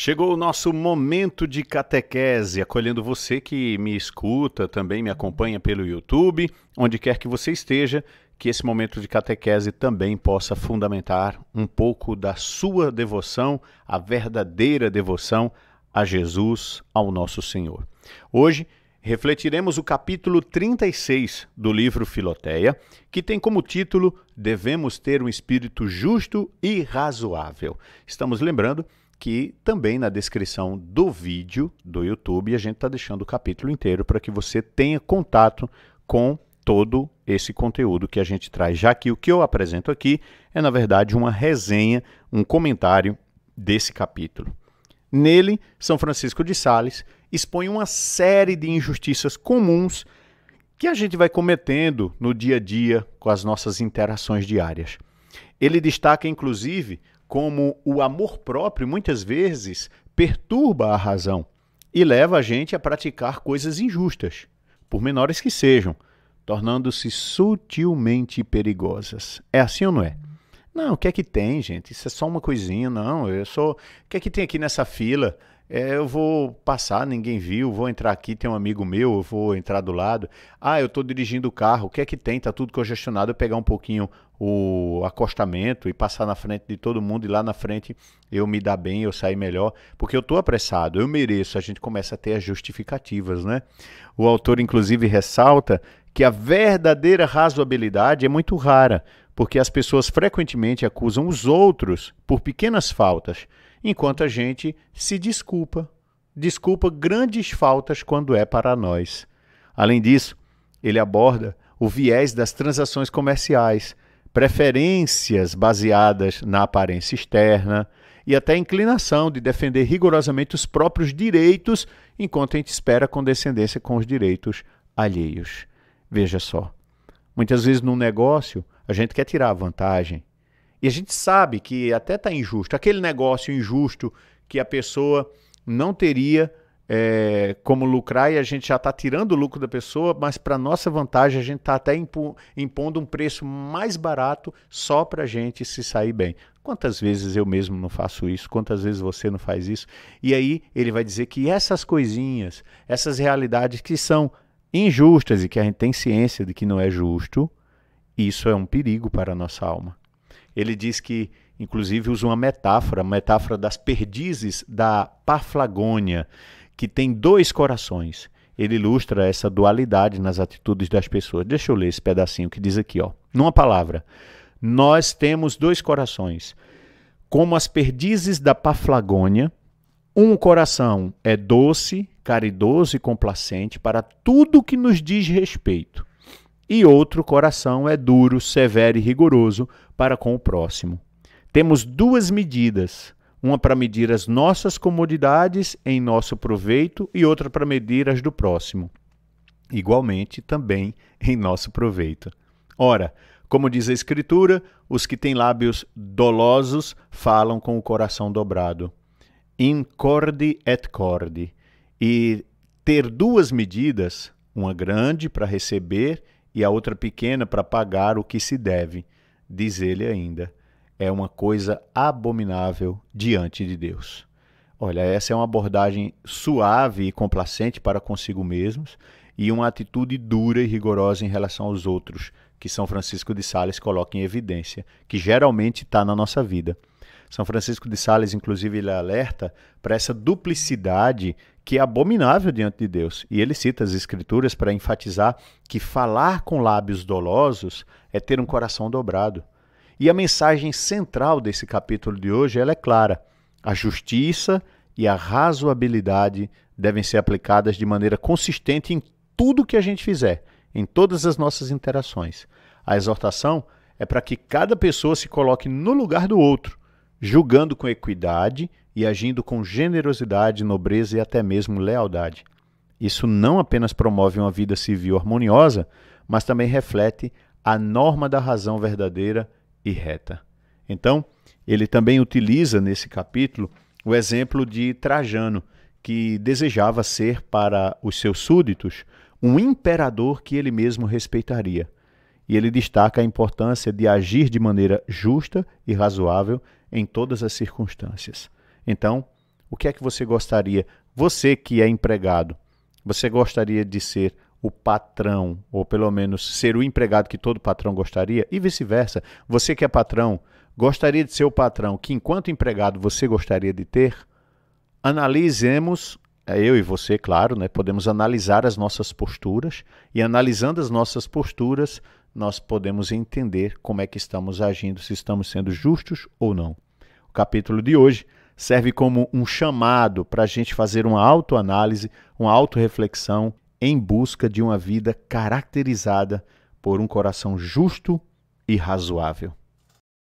Chegou o nosso momento de catequese, acolhendo você que me escuta, também me acompanha pelo YouTube, onde quer que você esteja, que esse momento de catequese também possa fundamentar um pouco da sua devoção, a verdadeira devoção a Jesus, ao nosso Senhor. Hoje refletiremos o capítulo 36 do livro Filoteia, que tem como título Devemos ter um espírito justo e razoável. Estamos lembrando que também na descrição do vídeo do YouTube a gente está deixando o capítulo inteiro para que você tenha contato com todo esse conteúdo que a gente traz, já que o que eu apresento aqui é, na verdade, uma resenha, um comentário desse capítulo. Nele, São Francisco de Sales expõe uma série de injustiças comuns que a gente vai cometendo no dia a dia com as nossas interações diárias. Ele destaca, inclusive, como o amor próprio muitas vezes perturba a razão e leva a gente a praticar coisas injustas, por menores que sejam, tornando-se sutilmente perigosas. É assim ou não é? Não, o que é que tem, gente? Isso é só uma coisinha, não. Eu sou. O que é que tem aqui nessa fila? É, eu vou passar, ninguém viu, vou entrar aqui, tem um amigo meu, eu vou entrar do lado. Ah, eu estou dirigindo o carro, o que é que tem? Tá tudo congestionado, eu pegar um pouquinho o acostamento e passar na frente de todo mundo e lá na frente eu me dar bem, eu sair melhor, porque eu estou apressado, eu mereço. A gente começa a ter as justificativas, né? O autor inclusive ressalta que a verdadeira razoabilidade é muito rara, porque as pessoas frequentemente acusam os outros por pequenas faltas enquanto a gente se desculpa. Desculpa grandes faltas quando é para nós. Além disso, ele aborda o viés das transações comerciais, preferências baseadas na aparência externa e até a inclinação de defender rigorosamente os próprios direitos enquanto a gente espera condescendência com os direitos alheios. Veja só, muitas vezes num negócio a gente quer tirar vantagem, e a gente sabe que até está injusto. Aquele negócio injusto que a pessoa não teria é, como lucrar e a gente já está tirando o lucro da pessoa, mas para nossa vantagem a gente está até impondo um preço mais barato só para a gente se sair bem. Quantas vezes eu mesmo não faço isso? Quantas vezes você não faz isso? E aí ele vai dizer que essas coisinhas, essas realidades que são injustas e que a gente tem ciência de que não é justo, isso é um perigo para a nossa alma. Ele diz que, inclusive, usa uma metáfora, a metáfora das perdizes da Paflagônia, que tem dois corações. Ele ilustra essa dualidade nas atitudes das pessoas. Deixa eu ler esse pedacinho que diz aqui, ó. Numa palavra, nós temos dois corações. Como as perdizes da Paflagônia, um coração é doce, caridoso e complacente para tudo que nos diz respeito e outro coração é duro, severo e rigoroso para com o próximo. Temos duas medidas, uma para medir as nossas comodidades em nosso proveito e outra para medir as do próximo, igualmente também em nosso proveito. Ora, como diz a Escritura, os que têm lábios dolosos falam com o coração dobrado. Incorde et corde. E ter duas medidas, uma grande para receber e a outra pequena para pagar o que se deve, diz ele ainda. É uma coisa abominável diante de Deus. Olha, essa é uma abordagem suave e complacente para consigo mesmos e uma atitude dura e rigorosa em relação aos outros, que São Francisco de Sales coloca em evidência, que geralmente está na nossa vida. São Francisco de Sales, inclusive, ele alerta para essa duplicidade que é abominável diante de Deus. E ele cita as Escrituras para enfatizar que falar com lábios dolosos é ter um coração dobrado. E a mensagem central desse capítulo de hoje ela é clara: a justiça e a razoabilidade devem ser aplicadas de maneira consistente em tudo que a gente fizer, em todas as nossas interações. A exortação é para que cada pessoa se coloque no lugar do outro, julgando com equidade e agindo com generosidade, nobreza e até mesmo lealdade. Isso não apenas promove uma vida civil harmoniosa, mas também reflete a norma da razão verdadeira e reta. Então, ele também utiliza nesse capítulo o exemplo de Trajano, que desejava ser para os seus súditos um imperador que ele mesmo respeitaria. E ele destaca a importância de agir de maneira justa e razoável em todas as circunstâncias. Então, O que é que você gostaria? Você que é empregado, você gostaria de ser o patrão, ou pelo menos ser o empregado que todo patrão gostaria? E vice-versa. Você que é patrão, gostaria de ser o patrão que, enquanto empregado, você gostaria de ter? Analisemos é, eu e você, claro, né, podemos analisar as nossas posturas e analisando as nossas posturas, nós podemos entender como é que estamos agindo, se estamos sendo justos ou não. O capítulo de hoje serve como um chamado para a gente fazer uma autoanálise, uma autorreflexão em busca de uma vida caracterizada por um coração justo e razoável.